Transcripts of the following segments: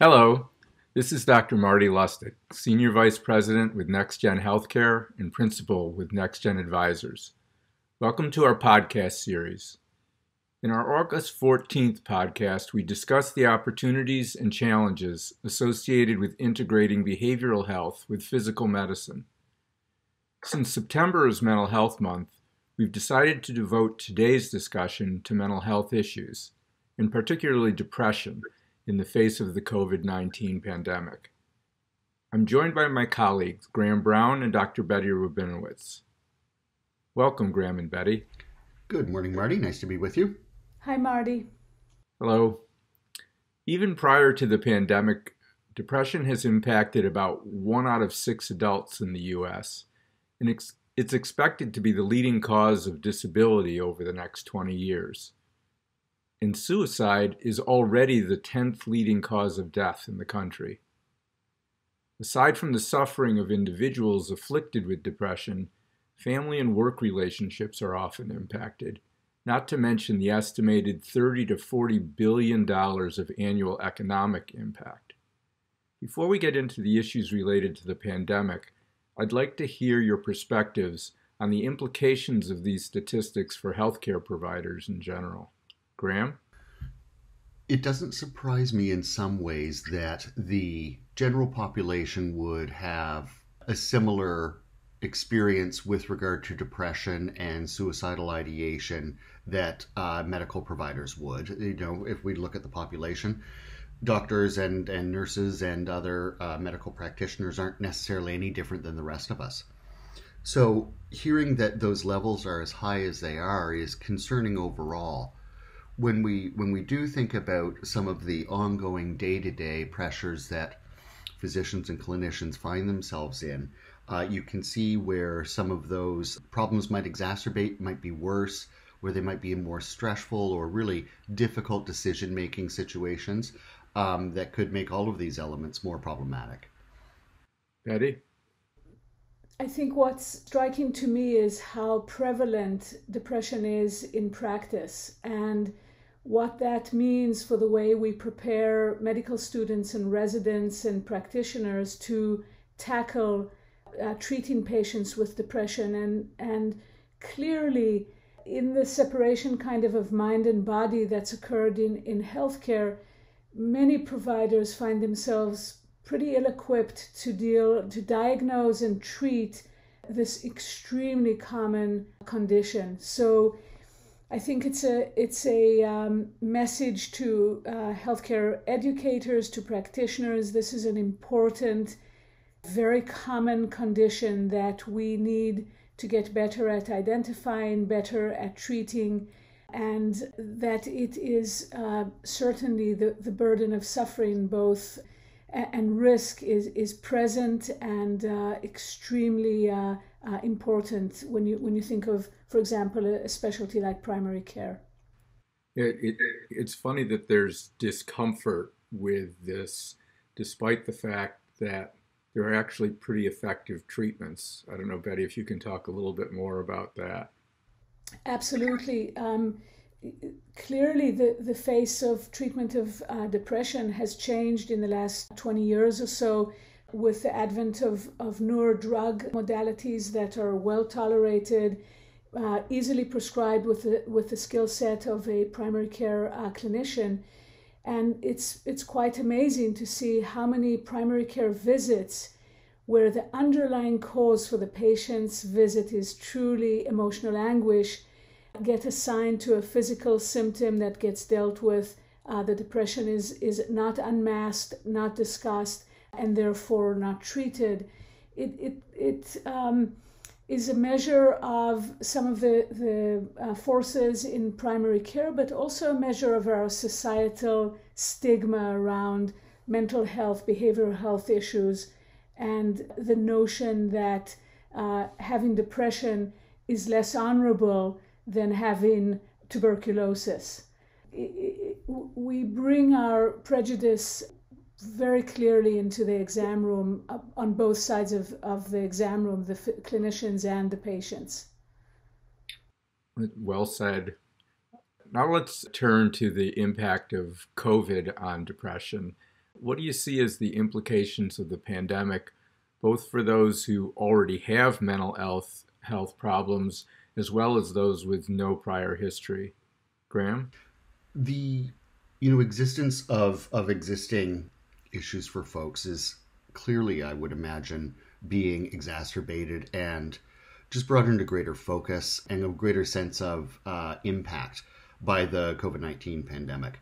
Hello, this is Dr. Marty Lustig, Senior Vice President with NextGen Healthcare and Principal with NextGen Advisors. Welcome to our podcast series. In our August 14th podcast, we discuss the opportunities and challenges associated with integrating behavioral health with physical medicine. Since September is Mental Health Month, we've decided to devote today's discussion to mental health issues, and particularly depression in the face of the COVID 19 pandemic. I'm joined by my colleagues, Graham Brown and Dr. Betty Rabinowitz. Welcome, Graham and Betty. Good morning, Marty. Nice to be with you. Hi, Marty. Hello. Even prior to the pandemic, depression has impacted about one out of six adults in the U.S., and it's expected to be the leading cause of disability over the next 20 years and suicide is already the 10th leading cause of death in the country. Aside from the suffering of individuals afflicted with depression, family and work relationships are often impacted, not to mention the estimated 30 to 40 billion dollars of annual economic impact. Before we get into the issues related to the pandemic, I'd like to hear your perspectives on the implications of these statistics for healthcare providers in general. Graham? It doesn't surprise me in some ways that the general population would have a similar experience with regard to depression and suicidal ideation that uh, medical providers would. You know, if we look at the population, doctors and, and nurses and other uh, medical practitioners aren't necessarily any different than the rest of us. So, hearing that those levels are as high as they are is concerning overall when we when we do think about some of the ongoing day-to-day pressures that physicians and clinicians find themselves in, uh, you can see where some of those problems might exacerbate, might be worse, where they might be in more stressful or really difficult decision-making situations um, that could make all of these elements more problematic. Betty? I think what's striking to me is how prevalent depression is in practice. And what that means for the way we prepare medical students and residents and practitioners to tackle uh, treating patients with depression. And and clearly in the separation kind of of mind and body that's occurred in in healthcare many providers find themselves pretty ill equipped to deal to diagnose and treat this extremely common condition. So I think it's a it's a um, message to uh, healthcare educators, to practitioners. This is an important, very common condition that we need to get better at identifying, better at treating, and that it is uh, certainly the, the burden of suffering both and risk is, is present and uh, extremely uh, uh, important when you when you think of, for example, a, a specialty like primary care. It, it, it's funny that there's discomfort with this, despite the fact that there are actually pretty effective treatments. I don't know, Betty, if you can talk a little bit more about that. Absolutely. Um, clearly, the, the face of treatment of uh, depression has changed in the last 20 years or so with the advent of, of newer drug modalities that are well tolerated, uh, easily prescribed with the, with the skill set of a primary care uh, clinician. And it's, it's quite amazing to see how many primary care visits where the underlying cause for the patient's visit is truly emotional anguish get assigned to a physical symptom that gets dealt with. Uh, the depression is, is not unmasked, not discussed, and therefore not treated. It, it, it um, is a measure of some of the, the uh, forces in primary care, but also a measure of our societal stigma around mental health, behavioral health issues, and the notion that uh, having depression is less honorable than having tuberculosis. We bring our prejudice very clearly into the exam room on both sides of, of the exam room, the clinicians and the patients. Well said. Now let's turn to the impact of COVID on depression. What do you see as the implications of the pandemic, both for those who already have mental health, health problems as well as those with no prior history? Graham? The you know existence of of existing issues for folks is clearly, I would imagine, being exacerbated and just brought into greater focus and a greater sense of uh, impact by the COVID 19 pandemic.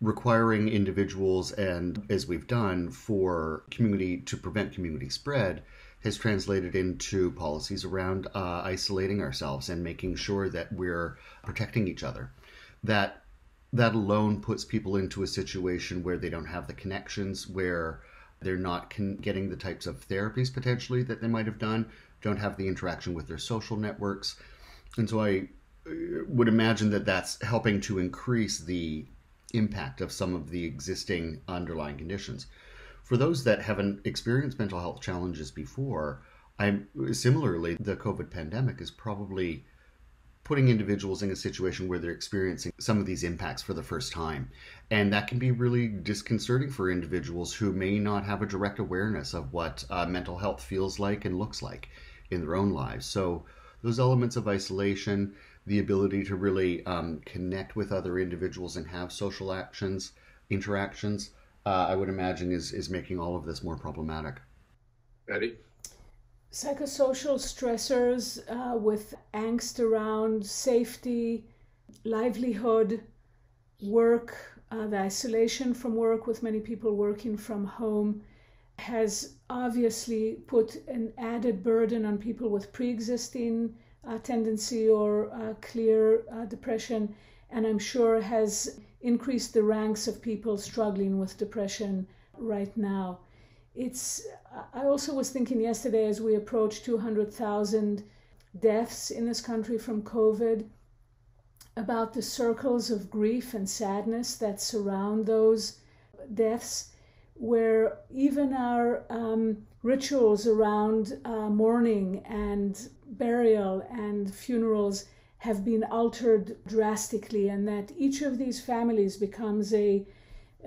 Requiring individuals, and as we've done for community to prevent community spread, has translated into policies around uh, isolating ourselves and making sure that we're protecting each other. That that alone puts people into a situation where they don't have the connections, where they're not con- getting the types of therapies potentially that they might have done, don't have the interaction with their social networks. And so I uh, would imagine that that's helping to increase the impact of some of the existing underlying conditions. For those that haven't experienced mental health challenges before, I'm similarly the COVID pandemic is probably putting individuals in a situation where they're experiencing some of these impacts for the first time. And that can be really disconcerting for individuals who may not have a direct awareness of what uh, mental health feels like and looks like in their own lives. So, those elements of isolation, the ability to really um, connect with other individuals and have social actions, interactions, uh, I would imagine is, is making all of this more problematic. Betty? psychosocial stressors uh, with angst around safety, livelihood, work, uh, the isolation from work with many people working from home has obviously put an added burden on people with pre-existing uh, tendency or uh, clear uh, depression and i'm sure has increased the ranks of people struggling with depression right now. It's i also was thinking yesterday as we approach 200000 deaths in this country from covid about the circles of grief and sadness that surround those deaths where even our um, rituals around uh, mourning and burial and funerals have been altered drastically and that each of these families becomes a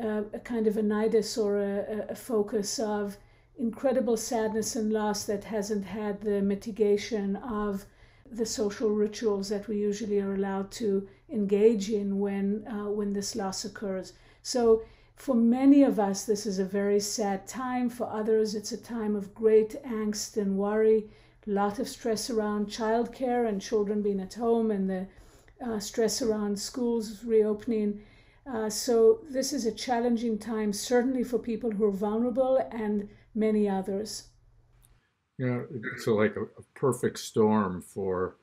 uh, a kind of a nidus or a, a, focus of incredible sadness and loss that hasn't had the mitigation of the social rituals that we usually are allowed to engage in when uh, when this loss occurs. So for many of us, this is a very sad time. For others, it's a time of great angst and worry. A lot of stress around childcare and children being at home, and the uh, stress around schools reopening. Uh, so this is a challenging time, certainly for people who are vulnerable and many others. Yeah, so like a, a perfect storm for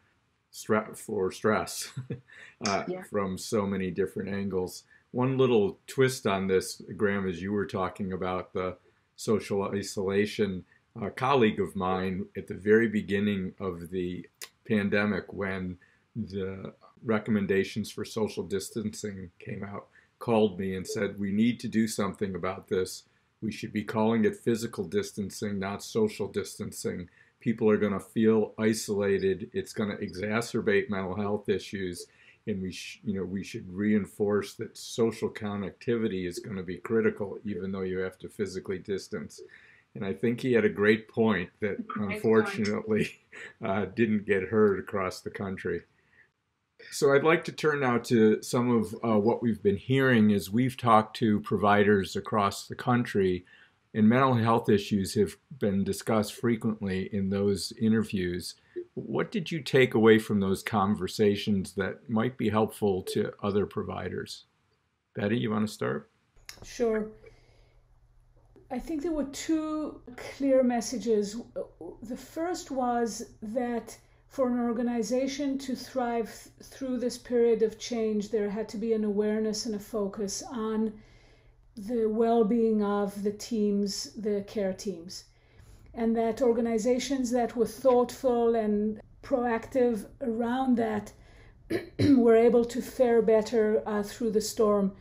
stre- for stress uh, yeah. from so many different angles. One little twist on this, Graham, as you were talking about the social isolation. A colleague of mine at the very beginning of the pandemic, when the recommendations for social distancing came out, called me and said, We need to do something about this. We should be calling it physical distancing, not social distancing. People are going to feel isolated. It's going to exacerbate mental health issues. And we, you know, we should reinforce that social connectivity is going to be critical, even though you have to physically distance. And I think he had a great point that unfortunately uh, didn't get heard across the country. So I'd like to turn now to some of uh, what we've been hearing as we've talked to providers across the country, and mental health issues have been discussed frequently in those interviews. What did you take away from those conversations that might be helpful to other providers? Betty, you want to start? Sure. I think there were two clear messages. The first was that for an organization to thrive th- through this period of change, there had to be an awareness and a focus on the well being of the teams, the care teams. And that organizations that were thoughtful and proactive around that were able to fare better uh, through the storm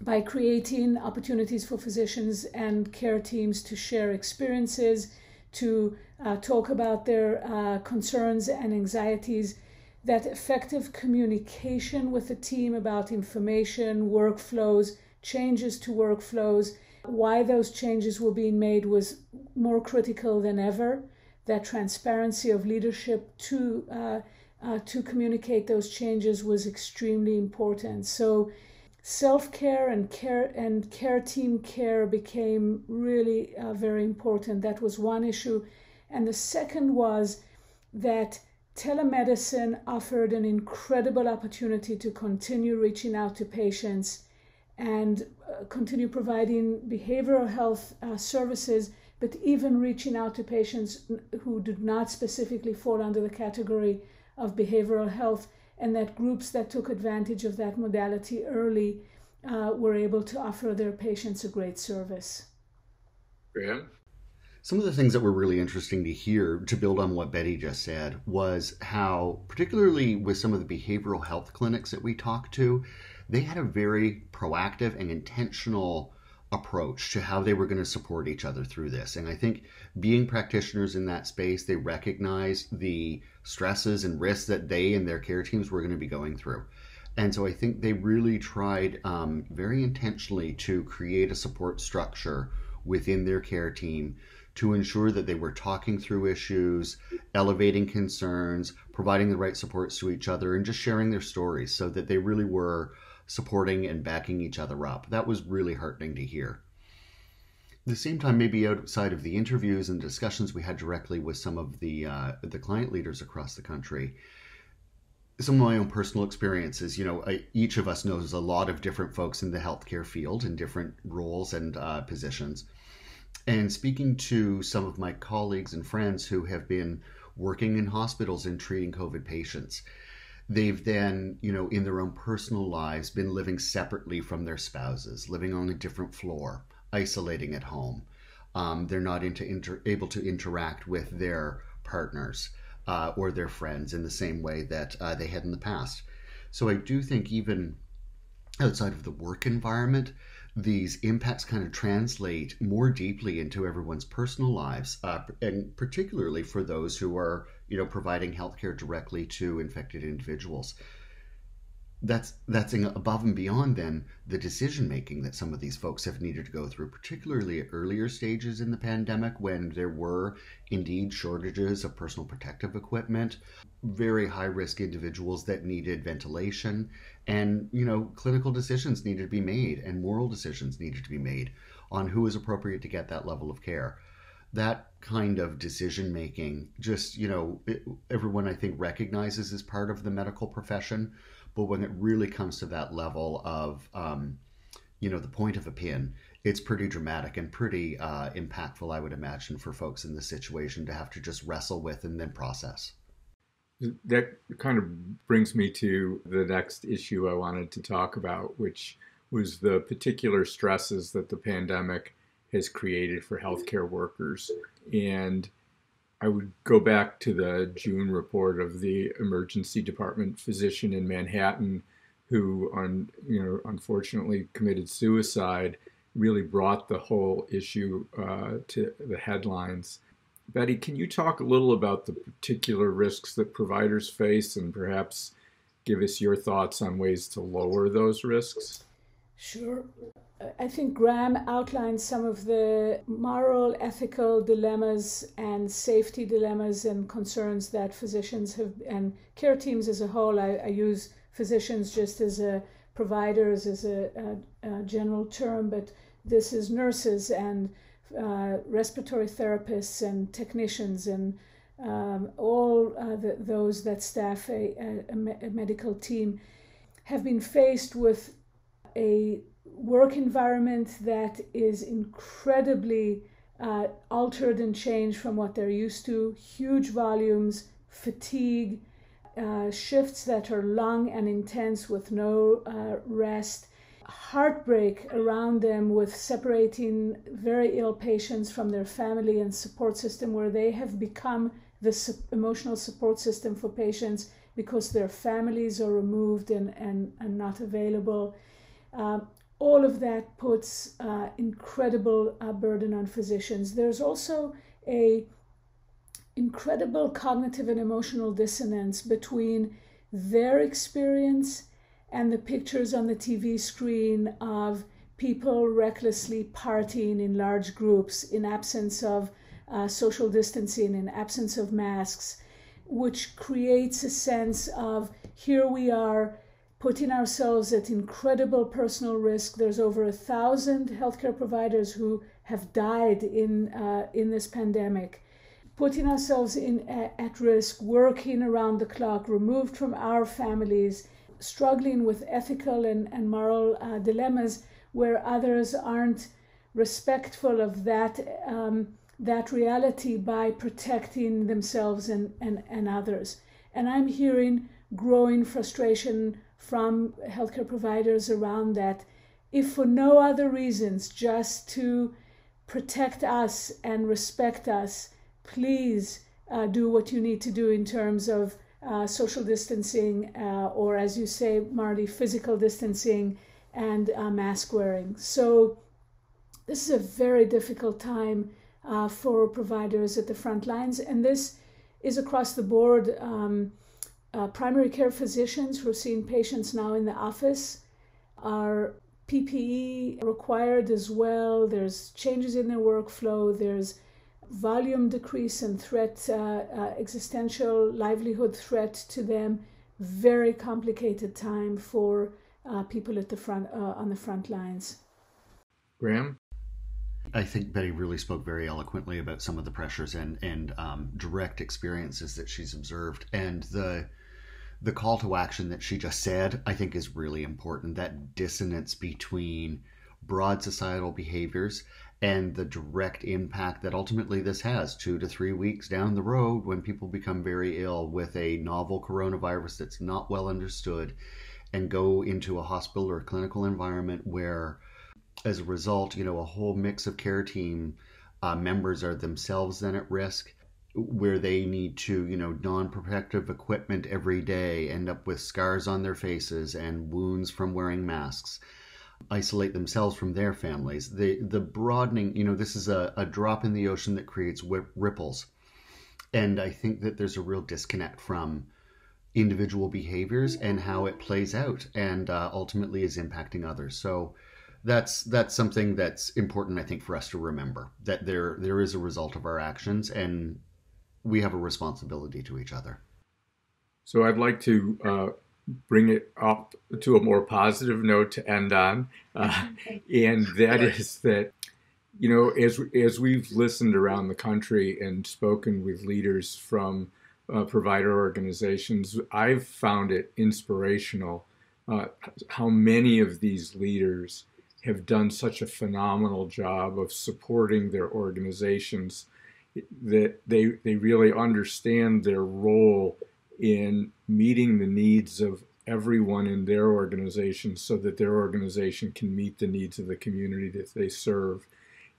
by creating opportunities for physicians and care teams to share experiences, to uh, talk about their uh, concerns and anxieties, that effective communication with the team about information, workflows, changes to workflows. Why those changes were being made was more critical than ever. That transparency of leadership to uh, uh, to communicate those changes was extremely important. So self-care and care and care team care became really uh, very important. That was one issue, and the second was that telemedicine offered an incredible opportunity to continue reaching out to patients and uh, continue providing behavioral health uh, services, but even reaching out to patients who did not specifically fall under the category of behavioral health, and that groups that took advantage of that modality early uh, were able to offer their patients a great service. Graham? Some of the things that were really interesting to hear, to build on what Betty just said, was how, particularly with some of the behavioral health clinics that we talked to, they had a very proactive and intentional approach to how they were going to support each other through this. And I think being practitioners in that space, they recognized the stresses and risks that they and their care teams were going to be going through. And so I think they really tried um, very intentionally to create a support structure within their care team to ensure that they were talking through issues, elevating concerns, providing the right supports to each other, and just sharing their stories so that they really were supporting and backing each other up. That was really heartening to hear. The same time, maybe outside of the interviews and discussions we had directly with some of the uh, the client leaders across the country, some of my own personal experiences. You know, I, each of us knows a lot of different folks in the healthcare field in different roles and uh, positions and speaking to some of my colleagues and friends who have been working in hospitals and treating COVID patients, they've then, you know, in their own personal lives, been living separately from their spouses, living on a different floor, isolating at home. Um, they're not into inter- able to interact with their partners uh, or their friends in the same way that uh, they had in the past. So I do think even outside of the work environment, these impacts kind of translate more deeply into everyone's personal lives, uh, and particularly for those who are, you know, providing healthcare directly to infected individuals that's that's above and beyond then the decision making that some of these folks have needed to go through particularly at earlier stages in the pandemic when there were indeed shortages of personal protective equipment very high risk individuals that needed ventilation and you know clinical decisions needed to be made and moral decisions needed to be made on who is appropriate to get that level of care. That kind of decision making just you know it, everyone i think recognizes as part of the medical profession but when it really comes to that level of, um, you know, the point of a pin, it's pretty dramatic and pretty uh, impactful, I would imagine, for folks in this situation to have to just wrestle with and then process. That kind of brings me to the next issue I wanted to talk about, which was the particular stresses that the pandemic has created for healthcare workers. And I would go back to the June report of the emergency department physician in Manhattan who you know unfortunately committed suicide really brought the whole issue uh, to the headlines. Betty, can you talk a little about the particular risks that providers face and perhaps give us your thoughts on ways to lower those risks? Sure. I think Graham outlined some of the moral, ethical dilemmas and safety dilemmas and concerns that physicians have and care teams as a whole. I, I use physicians just as a providers as a, a, a general term, but this is nurses and uh, respiratory therapists and technicians and um, all uh, the, those that staff a, a, a medical team have been faced with a work environment that is incredibly uh, altered and changed from what they're used to, huge volumes, fatigue, uh, shifts that are long and intense with no uh, rest, heartbreak around them with separating very ill patients from their family and support system, where they have become the su- emotional support system for patients because their families are removed and, and, and not available. Uh, all of that puts uh, incredible uh, burden on physicians. There's also a incredible cognitive and emotional dissonance between their experience and the pictures on the TV screen of people recklessly partying in large groups in absence of uh, social distancing, in absence of masks, which creates a sense of here we are putting ourselves at incredible personal risk. There's over a thousand healthcare providers who have died in uh, in this pandemic, putting ourselves in at risk, working around the clock, removed from our families, struggling with ethical and, and moral uh, dilemmas where others aren't respectful of that um, that reality by protecting themselves and, and, and others. And I'm hearing growing frustration from healthcare providers around that, if for no other reasons, just to protect us and respect us, please uh, do what you need to do in terms of uh, social distancing, uh, or as you say, Marty, physical distancing and uh, mask wearing. So, this is a very difficult time uh, for providers at the front lines, and this is across the board. Um, uh, primary care physicians who are seeing patients now in the office are PPE required as well. There's changes in their workflow. There's volume decrease and threat, uh, uh, existential livelihood threat to them. Very complicated time for uh, people at the front uh, on the front lines. Graham, I think Betty really spoke very eloquently about some of the pressures and and um, direct experiences that she's observed, and the the call to action that she just said, I think, is really important. That dissonance between broad societal behaviors and the direct impact that ultimately this has two to three weeks down the road when people become very ill with a novel coronavirus that's not well understood and go into a hospital or a clinical environment where as a result you know a whole mix of care team uh, members are themselves then at risk where they need to, you know, don protective equipment every day, end up with scars on their faces and wounds from wearing masks, isolate themselves from their families. The, the broadening, you know, this is a, a drop in the ocean that creates ripples. And I think that there's a real disconnect from individual behaviors and how it plays out and uh, ultimately is impacting others. So, that's that's something that's important I think for us to remember that there there is a result of our actions and we have a responsibility to each other. So I'd like to uh, bring it up to a more positive note to end on, uh, and that is that you know as as we've listened around the country and spoken with leaders from uh, provider organizations, I've found it inspirational uh, how many of these leaders have done such a phenomenal job of supporting their organizations that they they really understand their role in meeting the needs of everyone in their organization so that their organization can meet the needs of the community that they serve.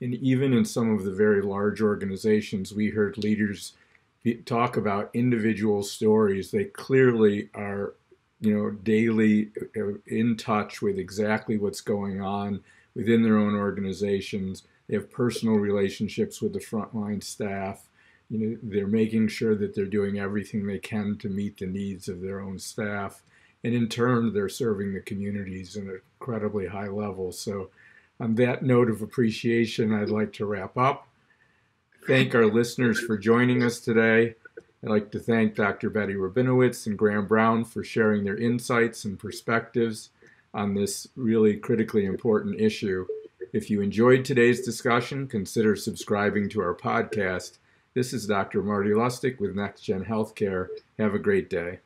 And even in some of the very large organizations, we heard leaders talk about individual stories. They clearly are, you know, daily uh, in touch with exactly what's going on within their own organizations they have personal relationships with the frontline staff. You know, they're making sure that they're doing everything they can to meet the needs of their own staff. And in turn, they're serving the communities in an incredibly high level. So, on that note of appreciation, I'd like to wrap up. Thank our listeners for joining us today. I'd like to thank Dr. Betty Rabinowitz and Graham Brown for sharing their insights and perspectives on this really critically important issue. If you enjoyed today's discussion, consider subscribing to our podcast. This is Dr. Marty Lustig with NextGen Healthcare. Have a great day.